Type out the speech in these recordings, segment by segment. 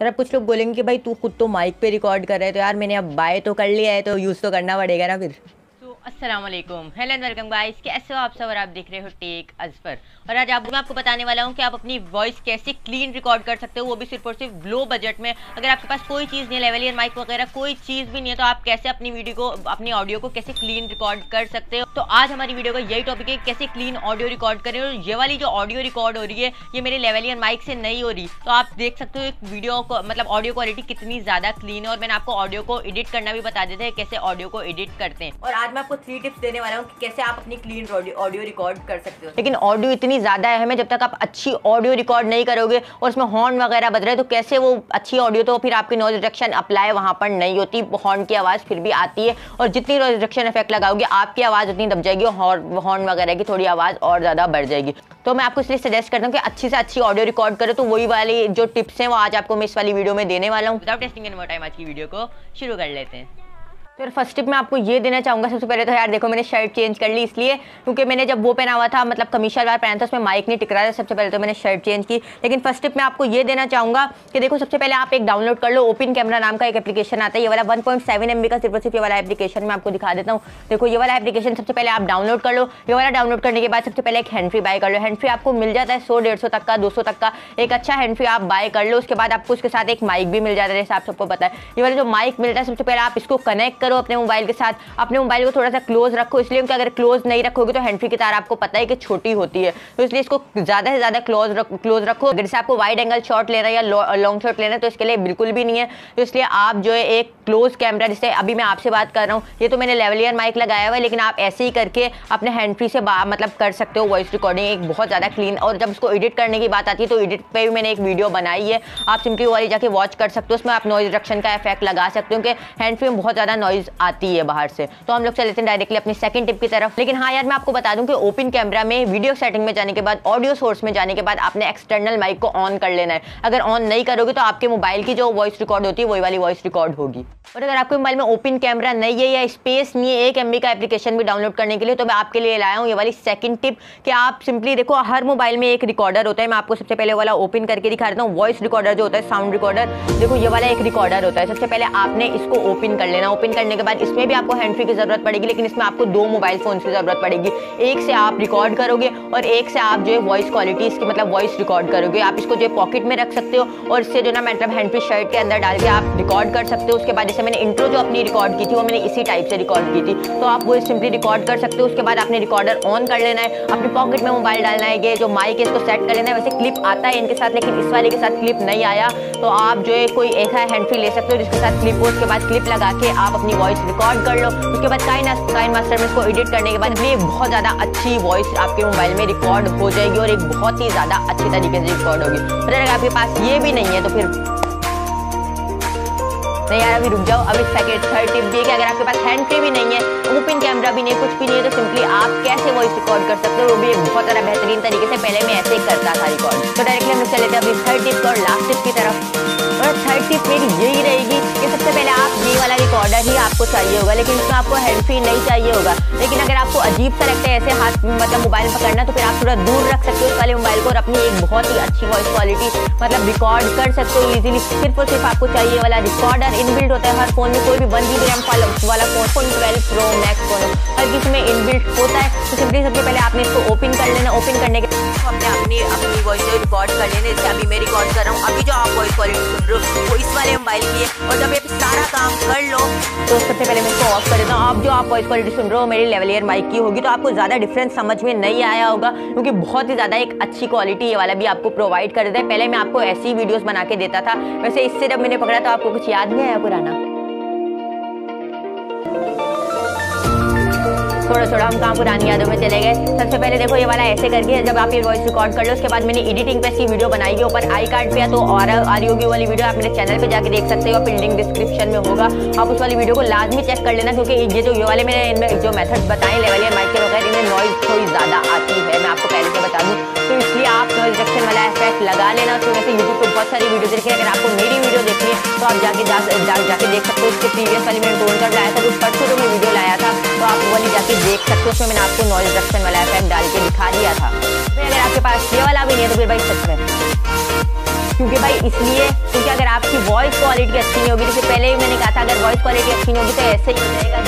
यार अब कुछ लोग बोलेंगे कि भाई तू खुद तो माइक पे रिकॉर्ड कर रहे है तो यार मैंने अब बाय तो कर लिया है तो यूज़ तो करना पड़ेगा ना फिर। अस्सलाम वालेकुम हेलो एंड वेलकम गाइस कैसे हो आप सब और आप देख रहे हो टेक अजफर और आज आप मैं आपको बताने वाला हूँ कि आप अपनी वॉइस कैसे क्लीन रिकॉर्ड कर सकते हो, वो भी सिर्फ़ और सिर्फ़ लो बजट में। अगर आपके पास कोई चीज़ नहीं लेवलियर माइक वगैरह कोई चीज़ भी नहीं है तो आप कैसे अपनी वीडियो को अपनी ऑडियो को कैसे क्लीन रिकॉर्ड कर सकते हो? तो आज हमारी वीडियो का यही टॉपिक है कैसे क्लीन ऑडियो रिकॉर्ड करें। और ये वाली जो ऑडियो रिकॉर्ड हो रही है, ये मेरे लेवलियर माइक से नहीं हो रही। तो आप देख सकते हो एक वीडियो को मतलब ऑडियो क्वालिटी कितनी ज़्यादा क्लीन है। और मैंने आपको ऑडियो को एडिट करना भी बता देते हैं, कैसे ऑडियो को एडिट करते हैं। और आज मैं आपको थ्री टिप्स देने वाला हूँ कि कैसे आप अपनी क्लीन ऑडियो रिकॉर्ड कर सकते हो। लेकिन ऑडियो इतनी ज़्यादा अहम है जब तक आप अच्छी ऑडियो रिकॉर्ड नहीं करोगे और उसमें हॉर्न वगैरह बज रहे तो कैसे वो अच्छी ऑडियो तो फिर आपकी नॉइज़ रिडक्शन अप्लाई वहाँ पर नहीं होती हॉर्न की आवाज़ फिर भी आती है और जितनी नॉइज़ रिडक्शन इफ़ेक्ट लगाओगे आपकी आवाज़ उतनी दब जाएगी और हॉर्न वगैरह की थोड़ी आवाज़ और ज़्यादा बढ़ जाएगी। तो मैं आपको इसलिए सजेस्ट करता हूँ कि अच्छी से अच्छी ऑडियो रिकॉर्ड करो तो वही वाली जो टिप्स हैं वो आज आपको मैं इस वाली वीडियो में देने वाला हूँ। विदाउट टेस्टिंग एंड टाइम आज की वीडियो को शुरू कर लेते हैं। फिर फ़र्स्ट टिप मैं आपको ये देना चाहूँगा, सबसे पहले तो यार देखो मैंने शर्ट चेंज कर ली इसलिए, क्योंकि मैंने जब वो पहना हुआ था मतलब कमीशा वार पहना था, उसमें माइक नहीं टिक रहा था, सबसे पहले तो मैंने शर्ट चेंज की। लेकिन फ़र्स्ट टिप मैं आपको ये देना चाहूँगा कि देखो सबसे पहले आप एक डाउनलोड कर लो ओपन कैमरा नाम का एक एप्लीकेशन आता है, ये वाला वन पॉइंट सेवन का सिर्फ़ सिर्फ़ ये वाला एप्लीकेशन मैं आपको दिखा देता हूँ। देखो ये वाला एप्लीकेशन सबसे पहले आप डाउनलोड कर लो, ये वाला डाउनलोड करने के बाद सबसे पहले एक हैंड्री बाय कर लो। हैंड्री आपको मिल जाता है सौ, डेढ़ सौ तक का, दो सौ तक का, एक अच्छा हैंड्री आप बाय कर लो, उसके बाद आपको उसके साथ एक माइक भी मिल जाता है, जैसे आप सबको पता है। ये वाला जो माइक मिलता है, सबसे पहले आप इसको कनेक्ट अपने मोबाइल के साथ। अपने मोबाइल को थोड़ा सा क्लोज रखो, इसलिए कि अगर क्लोज नहीं रखोगे तो हैंड्री की तार आपको पता है कि छोटी होती है। तो इसलिए इसको ज़्यादा से ज़्यादा क्लोज क्लोज रखो। अगर जैसे आपको वाइड एंगल शॉट लेना है या लॉन्ग शॉट लेना है तो इसके लिए बिल्कुल भी नहीं है। तो इसलिए आप जो है एक क्लोज कैमरा जिससे अभी मैं आपसे बात कर रहा हूँ, ये तो मैंने लेवलियर माइक लगाया हुआ है, लेकिन आप ऐसे ही करके अपने हैंड फ्री से मतलब कर सकते हो वॉइस रिकॉर्डिंग एक बहुत ज़्यादा क्लीन और जब उसको एडिट करने की बात आती है तो एडिट पे भी मैंने एक वीडियो बनाई है। आप सिंपली वाली जाके वॉच कर सकते हो, उसमें आप नॉइज़ रिडक्शन का इफ़ेक्ट लगा सकते हो कि हैंड फ्री में बहुत ज़्यादा नॉइज़ आती है बाहर से। तो हम लोग चलते हैं डायरेक्टली अपनी सेकंड टिप की तरफ़। लेकिन हाँ यार, मैं आपको बता दूँ कि ओपन कैमरा में वीडियो सेटिंग में जाने के बाद ऑडियो सोर्स में जाने के बाद आपने एक्सटर्नल माइक को ऑन कर लेना है। अगर ऑन नहीं करोगे तो आपके मोबाइल की जो वॉइस रिकॉर्ड होती है, वही वाली वॉइस रिकॉर्ड होगी। और अगर आपके मोबाइल में ओपन कैमरा नहीं है या स्पेस नहीं है, एक एमबी का एप्लीकेशन भी डाउनलोड करने के लिए तो मैं आपके लिए लाया हूँ ये वाली सेकंड टिप कि आप सिंपली देखो, हर मोबाइल में एक रिकॉर्डर होता है। मैं आपको सबसे पहले वाला ओपन करके दिखा देता हूँ। वॉइस रिकॉर्डर जो होता है साउंड रिकॉर्डर देखो, ये वाला एक रिकॉर्डर होता है। सबसे पहले आपने इसको ओपन कर लेना। ओपन करने के बाद इसमें भी आपको हैंड फ्री की ज़रूरत पड़ेगी, लेकिन इसमें आपको दो मोबाइल फ़ोन की ज़रूरत पड़ेगी। एक से आप रिकॉर्ड करोगे और एक से आप जो है वॉइस क्वालिटी इसकी मतलब वॉइस रिकॉर्ड करोगे। आप इसको जो है पॉकेट में रख सकते हो और इससे जो ना मतलब हैंड फ्री शर्ट के अंदर डाल के आप रिकॉर्ड कर सकते हो। उसके बाद जैसे मैंने इंट्रो जो अपनी रिकॉर्ड की थी, वो मैंने इसी टाइप से रिकॉर्ड की थी। तो आप वो सिंपली रिकॉर्ड कर सकते हो। उसके बाद आपने रिकॉर्डर ऑन कर लेना है, अपने पॉकेट में मोबाइल डालना है। ये जो माइक है, इसको सेट कर लेना है। वैसे क्लिप आता है इनके साथ, लेकिन इस वाले के साथ क्लिप नहीं आया। तो आप जो है कोई ऐसा हैंड फ्री ले सकते हो जिसके साथ क्लिप हो। उसके बाद क्लिप लगा के आप अपनी वॉइस रिकॉर्ड कर लो। उसके बाद काइन काइन मास्टर में इसको एडिट करने के बाद भी बहुत ज़्यादा अच्छी वॉइस आपके मोबाइल में रिकॉर्ड हो जाएगी और एक बहुत ही ज़्यादा अच्छी तरीके से रिकॉर्ड होगी। और अगर आपके पास ये भी नहीं है तो फिर नहीं यार, अभी रुक जाओ। अभी सेकेंड थर्ड टिप भी है कि अगर आपके पास हैंड फ्री भी नहीं है ओपन कैमरा भी नहीं कुछ भी नहीं है तो सिंपली आप कैसे वॉइस रिकॉर्ड कर सकते हो? वो भी एक बहुत ज़्यादा बेहतरीन तरीके से पहले मैं ऐसे ही करता था रिकॉर्ड तो डायरेक्टली हम चले थे अभी थर्ड टिप और लास्ट टिप की तरफ़। थर्ड टिप मेरी यही रहेगी। कि सबसे पहले आप ये वाला रिकॉर्डर ही आपको चाहिए होगा, लेकिन इसमें आपको हैंड फ्री नहीं चाहिए होगा। लेकिन अगर आपको अजीब सा लगता है, ऐसे हाथ मतलब मोबाइल पकड़ना तो फिर आप थोड़ा दूर रख सकते हो उस वाले मोबाइल को और अपनी एक बहुत ही अच्छी वॉइस क्वालिटी मतलब रिकॉर्ड कर सकते हो ईजिली सिर्फ़ और सिर्फ़ आपको चाहिए वाला रिकॉर्डर इनबिल्ट होता है हर फ़ोन में, कोई भी वन जी बी रैम वाला phone phone twelve pro max phone हर किसी में इनबिल्ट होता है। तो सिंपली सबसे पहले आपने इसको ओपन कर लेना ओपन करने के अपने अपनी अपनी वॉइस रिकॉर्ड कर लेना जैसे अभी मैं रिकॉर्ड कर रहा हूँ। अभी जो आप वॉइस क्वालिटी सुन रहे हो वो इस वाले मोबाइल की है और जब ये सारा काम कर लो तो सबसे पहले मैं इसको ऑफ़ कर देता हूँ आप जो आप वॉइस क्वालिटी सुन रहे हो, मेरी लेवल ईयर माइक की होगी तो आपको ज़्यादा डिफरेंस समझ में नहीं आया होगा, क्योंकि बहुत ही ज़्यादा एक अच्छी क्वालिटी ये वाला भी आपको प्रोवाइड कर देता है। पहले मैं आपको ऐसी वीडियोज़ बना के देता था, वैसे इससे जब मैंने पकड़ा तो आपको कुछ याद नहीं आया पुराना? थोड़ा थोड़ा हम कहाँ पुरानी यादों में चले गए। सबसे पहले देखो, ये वाला ऐसे करके जब आप ये वॉइस रिकॉर्ड कर लो, उसके बाद मैंने एडिटिंग पे ऐसी वीडियो बनाई है। ऊपर आई कार्ड पे तो और आ रही होगी वाली वीडियो आप मेरे चैनल पे जाके देख सकते हो फिर लिंक डिस्क्रिप्शन में होगा। आप उस वाली वीडियो को लाजमी चेक कर लेना, क्योंकि ये जो ये वाले मैंने इनमें जो मेथड बताए लेवल माइक के वगैरह, इनमें नॉइज़ थोड़ी ज़्यादा आती है, मैं आपको पहले से बता दूँ। तो इसलिए आप नॉइज़ रिडक्शन वाला इफ़ेक्ट लगा लेना तो वैसे यूट्यूब पर बहुत सारी वीडियो देखिए अगर आपको मेरी देखनी है। तो आप जाके जा जाके देख सकते हो। उसके प्रीवियस वाली मैंने टोन कर लाया था, जो परसों जो मैं वीडियो लाया था तो आप वाली जाके देख सकते हो। उसमें मैंने आपको नॉइज़ रिडक्शन वाला इफ़ेक्ट डाल के दिखा दिया था। फिर अगर आपके पास ये वाला भी नहीं है तो फिर भाई सच में। क्योंकि भाई इसलिए, क्योंकि अगर आपकी वॉइस क्वालिटी अच्छी नहीं होगी जैसे पहले ही मैंने कहा था, अगर वॉइस क्वालिटी अच्छी नहीं होगी तो ऐसे ही हो जाएगा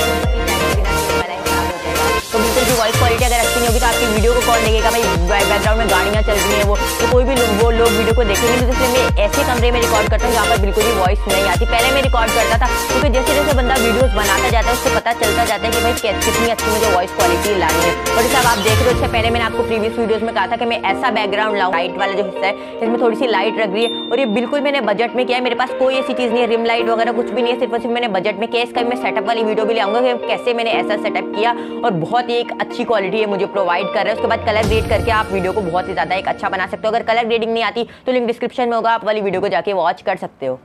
तो बिल्कुल भी वॉइस क्वालिटी अगर अच्छी नहीं होगी तो आपकी वीडियो को कौन देखेगा भाई? बैकग्राउंड में गाड़ियाँ चल रही हैं, वो तो कोई भी वो लोग वीडियो को देखेंगे तो इसलिए मैं ऐसे कमरे में रिकॉर्ड करता हूँ जहाँ पर बिल्कुल भी वॉइस नहीं आती। पहले मैं रिकॉर्ड करता था, क्योंकि जैसे जैसे बंदा वीडियोस बनाता जाता है उसको पता चलता जाता है कि भाई कितनी अच्छी मुझे वॉइस क्वालिटी लानी है। और जैसे आप देख रहे हो इससे पहले मैंने आपको प्रीवियस वीडियोज़ में कहा था कि मैं ऐसा बैकग्राउंड लाऊँ लाइट वाला जो हिस्सा है इसमें थोड़ी सी लाइट रख रही है। और ये बिल्कुल मैंने बजट में किया है, मेरे पास कोई ऐसी चीज़ नहीं है रिम लाइट वगैरह कुछ भी नहीं है, सिर्फ़ सिर्फ़ मैंने बजट में किया इसका मैं सेटअप वाली वीडियो भी लाऊँगा कि कैसे मैंने ऐसा सेटअप किया, और बहुत ही एक अच्छी क्वालिटी है मुझे प्रोवाइड कर रहे हैं, उसके बाद कलर ग्रेड करके आप वीडियो को बहुत ही ज़्यादा एक अच्छा बना सकते हो। अगर कलर ग्रेडिंग नहीं आती तो लिंक डिस्क्रिप्शन में होगा, आप वाली वीडियो को जाके वॉच कर सकते हो।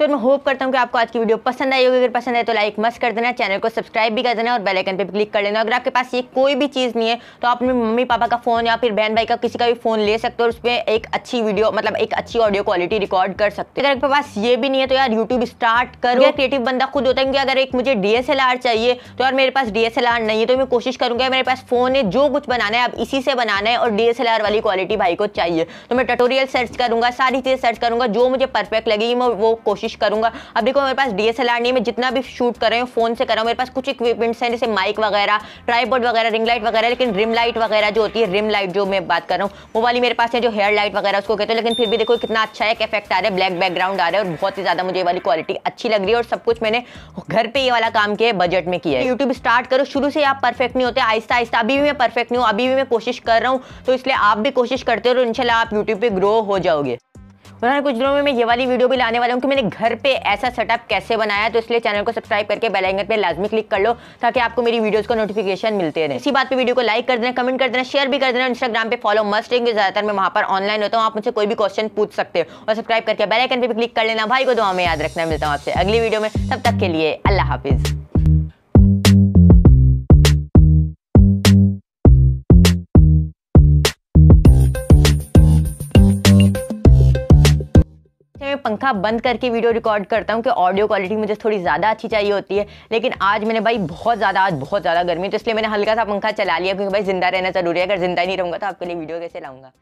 तो मैं होप करता हूँ कि आपको आज की वीडियो पसंद आई होगी। अगर पसंद आए तो लाइक मस्त कर देना चैनल को सब्सक्राइब भी कर देना और बेल पर क्लिक कर लेना। अगर आपके पास ये कोई भी चीज़ नहीं है तो आप अपने मम्मी पापा का फ़ोन या फिर बहन भाई का किसी का भी फ़ोन ले सकते हो और उसमें एक अच्छी वीडियो मतलब एक अच्छी ऑडियो क्वालिटी रिकॉर्ड कर सकते हो। अगर आपके पास ये भी नहीं है तो यार यूट्यूब स्टार्ट करो। क्रिएटिव बंदा खुद होता है क्योंकि अगर एक मुझे DSLR चाहिए तो यार मेरे पास DSLR नहीं है तो मैं कोशिश करूँगा मेरे पास फ़ोन है जो कुछ बनाना है अब इसी से बनाना है और डीएसएलआर वाली क्वालिटी भाई को चाहिए। तो मैं टटोरियल सर्च करूँगा सारी चीज़ें सर्च करूँगा जो मुझे परफेक्ट लगेगी मैं वो कोशिश करूँगा। अब देखो, मेरे पास डीएसएलआर नहीं मैं जितना भी शूट कर रही हूँ फ़ोन से कर रहा हूँ, मेरे पास कुछ इक्विपमेंट्स हैं, जैसे माइक वगैरह ट्राईबोर्ड वगैरह रिंग लाइट वगैरह, लेकिन रिम लाइट वगैरह जो होती है रिम लाइट जो मैं बात कर रहा हूँ, वो वाली मेरे पास है जो हेयर लाइट वगैरह, उसको कहते हैं। लेकिन फिर भी देखो, कितना अच्छा एक इफ़ेक्ट आ रहा है ब्लैक बैकग्राउंड आ रहा है, और बहुत ही ज़्यादा मुझे वाली क्वालिटी अच्छी लग रही है, और सब कुछ मैंने घर पे ये वाला काम किया बजट में किया है। यूट्यूब स्टार्ट करो, शुरू से आप परफेक्ट नहीं होते, आहिस्ता आहिस्ता, अभी भी मैं परफेक्ट नहीं हूँ, अभी भी मैं कोशिश कर रहा हूँ तो इसलिए आप भी कोशिश करते हो और इनशाला आप यूट्यूब पे ग्रो हो जाओगे। उन्होंने कुछ दिनों में मैं ये वाली वीडियो भी लाने वाला हूँ कि मैंने घर पे ऐसा सेटअप कैसे बनाया तो इसलिए चैनल को सब्सक्राइब करके बेल आइकन पे लाजमी क्लिक कर लो, ताकि आपको मेरी वीडियोस को नोटिफिकेशन मिलते रहे। इसी बात पे वीडियो को लाइक कर देना कमेंट कर देना शेयर भी कर देना इंस्टाग्राम पे फॉलो मस्ट रहेंगे। ज़्यादातर मैं वहाँ पर ऑनलाइन होता हूँ, आप मुझसे कोई भी क्वेश्चन पूछ सकते हो, और सब्सक्राइब करके बेल आइकन पे भी क्लिक कर लेना। भाई को दुआ में याद रखना मिलता हूँ आपसे अगली वीडियो में, तब तक के लिए अल्लाह हाफिज़। पंखा बंद करके वीडियो रिकॉर्ड करता हूँ कि ऑडियो क्वालिटी मुझे थोड़ी ज़्यादा अच्छी चाहिए होती है। लेकिन आज मैंने भाई बहुत ज़्यादा, आज बहुत ज़्यादा गर्मी तो इसलिए मैंने हल्का सा पंखा चला लिया, क्योंकि भाई ज़िंदा रहना ज़रूरी है। अगर ज़िंदा नहीं रहूँगा तो आपके लिए वीडियो कैसे लाऊँगा?